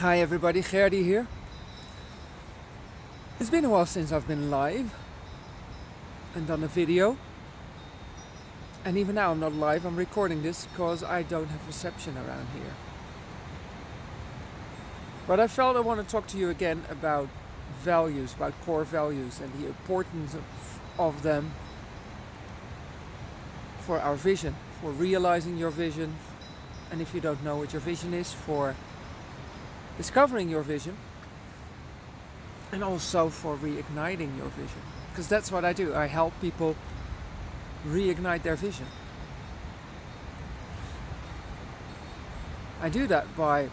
Hi everybody, Gerdy here. It's been a while since I've been live and done a video. And even now I'm not live, I'm recording this because I don't have reception around here. But I felt I want to talk to you again about values, about core values and the importance of, of them for our vision, for realizing your vision. And if you don't know what your vision is, for discovering your vision and also for reigniting your vision. Because that's what I do. I help people reignite their vision. I do that by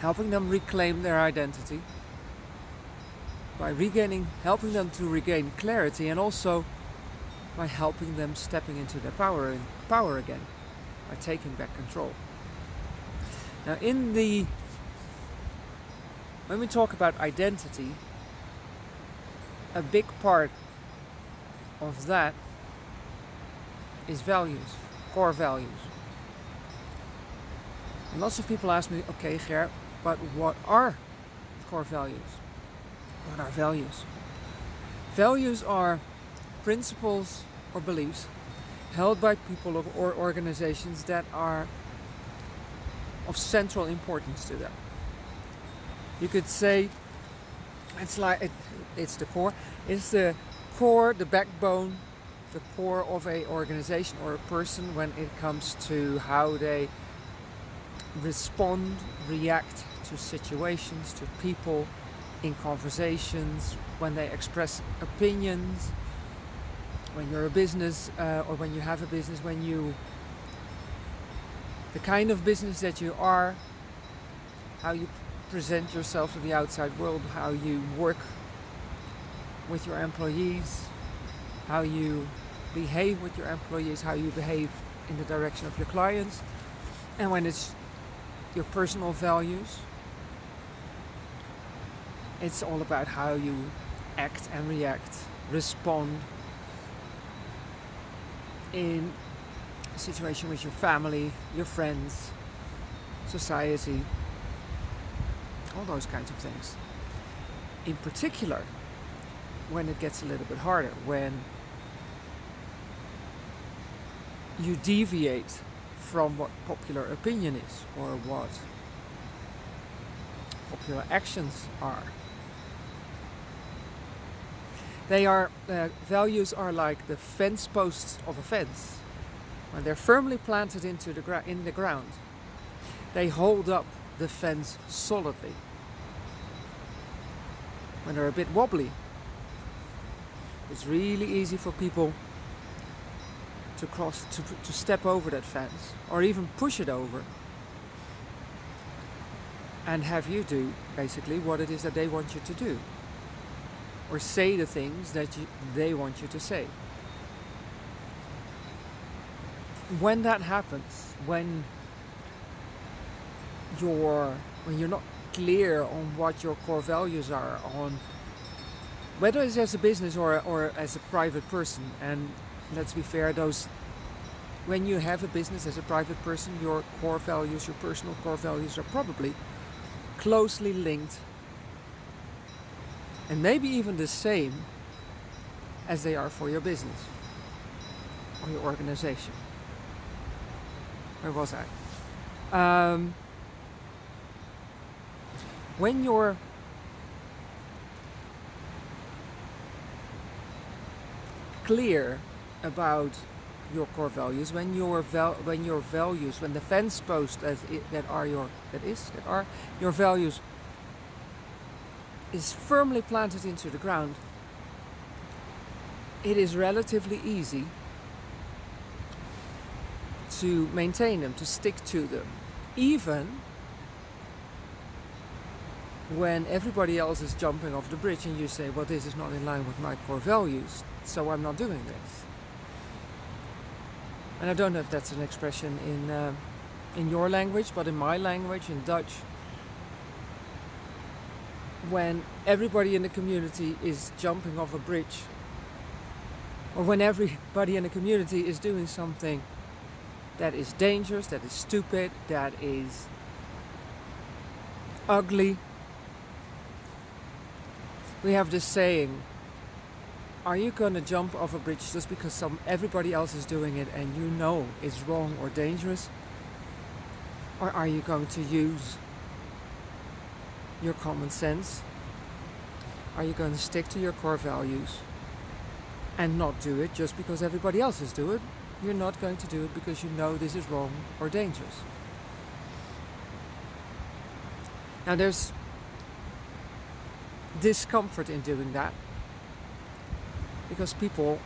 helping them reclaim their identity, by regaining, helping them to regain clarity, and also by helping them stepping into their power, power again, by taking back control. Now, in the when we talk about identity, a big part of that is values, core values. And lots of people ask me, okay, Ger, but what are core values? What are values? Values are principles or beliefs held by people or organizations that are of central importance to them. You could say it's like it, it's the core. It's the core, the backbone, the core of a organization or a person when it comes to how they respond, react to situations, to people, in conversations, when they express opinions, when you're a business uh, or when you have a business, when you the kind of business that you are, how you present yourself to the outside world, how you work with your employees, how you behave with your employees, how you behave in the direction of your clients, and when it's your personal values, it's all about how you act and react, respond in situation with your family, your friends, society, all those kinds of things. In particular, when it gets a little bit harder, when you deviate from what popular opinion is or what popular actions are. They are, uh, values are like the fence posts of a fence. When they're firmly planted into the in the ground, they hold up the fence solidly. When they're a bit wobbly, it's really easy for people to cross, to, to step over that fence or even push it over and have you do basically what it is that they want you to do or say the things that you, they want you to say. When that happens, when you're when you're not clear on what your core values are, on whether it's as a business or or as a private person, and let's be fair, those when you have a business as a private person, your core values, your personal core values are probably closely linked and maybe even the same as they are for your business or your organization where was I? Um, when you're clear about your core values, when your val when your values, when the fence posts that, that are your that is that are your values is firmly planted into the ground, it is relatively easy to maintain them, to stick to them, even when everybody else is jumping off the bridge and you say, well, this is not in line with my core values, so I'm not doing this. And I don't know if that's an expression in, uh, in your language, but in my language, in Dutch, when everybody in the community is jumping off a bridge, or when everybody in the community is doing something that is dangerous, that is stupid, that is ugly. We have this saying, are you going to jump off a bridge just because some everybody else is doing it and you know it's wrong or dangerous? Or are you going to use your common sense? Are you going to stick to your core values and not do it just because everybody else is doing it? You're not going to do it because you know this is wrong or dangerous. Now there's discomfort in doing that because people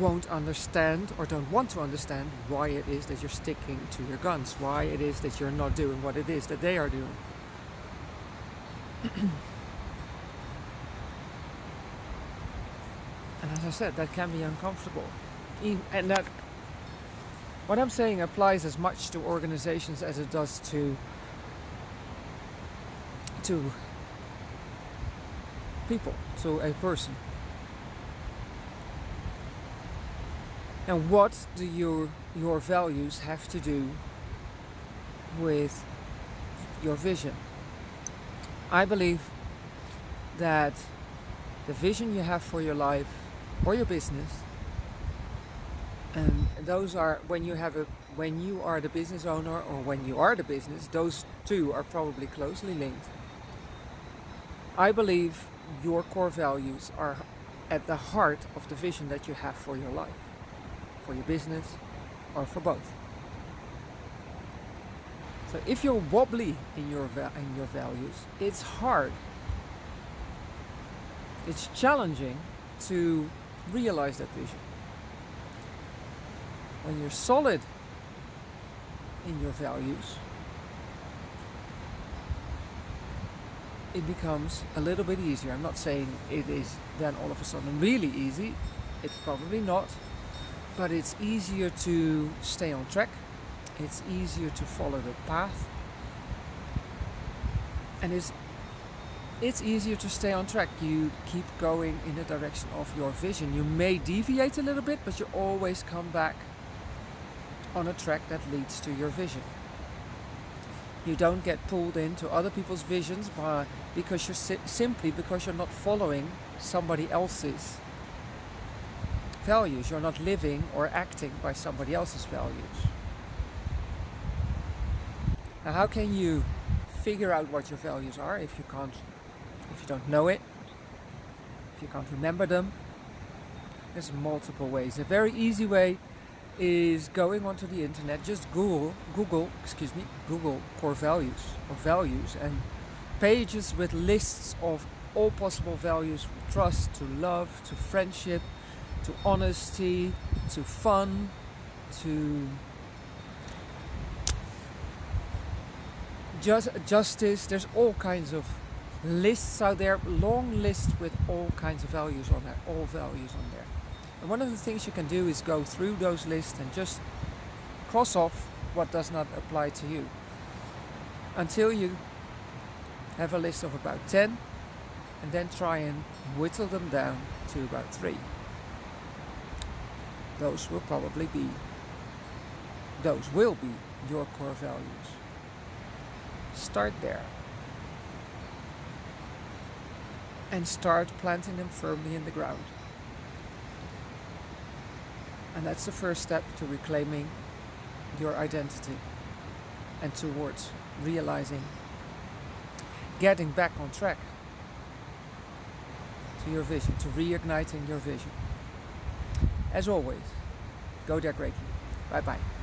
won't understand or don't want to understand why it is that you're sticking to your guns, why it is that you're not doing what it is that they are doing. and as I said, that can be uncomfortable. And that what I'm saying applies as much to organizations as it does to to people, to a person. And what do your your values have to do with your vision? I believe that the vision you have for your life or your business those are when you have a when you are the business owner or when you are the business those two are probably closely linked I believe your core values are at the heart of the vision that you have for your life, for your business, or for both. So if you're wobbly in your in your values, it's hard. It's challenging to realize that vision. When you're solid in your values, it becomes a little bit easier. I'm not saying it is then all of a sudden really easy. It's probably not. But it's easier to stay on track. It's easier to follow the path. And it's it's easier to stay on track. You keep going in the direction of your vision. You may deviate a little bit, but you always come back on a track that leads to your vision. You don't get pulled into other people's visions by because you're si simply because you're not following somebody else's values. You're not living or acting by somebody else's values. Now, how can you figure out what your values are if you can't, if you don't know it, if you can't remember them? There's multiple ways. A very easy way is going onto the internet, just Google, Google, excuse me, Google core values or values and pages with lists of all possible values from trust to love to friendship to honesty to fun to just justice. There's all kinds of lists out there long lists with all kinds of values on there all values on there and one of the things you can do is go through those lists and just cross off what does not apply to you until you have a list of about 10 and then try and whittle them down to about 3. Those will probably be those will be your core values. Start there. And start planting them firmly in the ground. And that's the first step to reclaiming your identity and towards realizing, getting back on track to your vision, to reigniting your vision. As always, go dare greatly. Bye bye.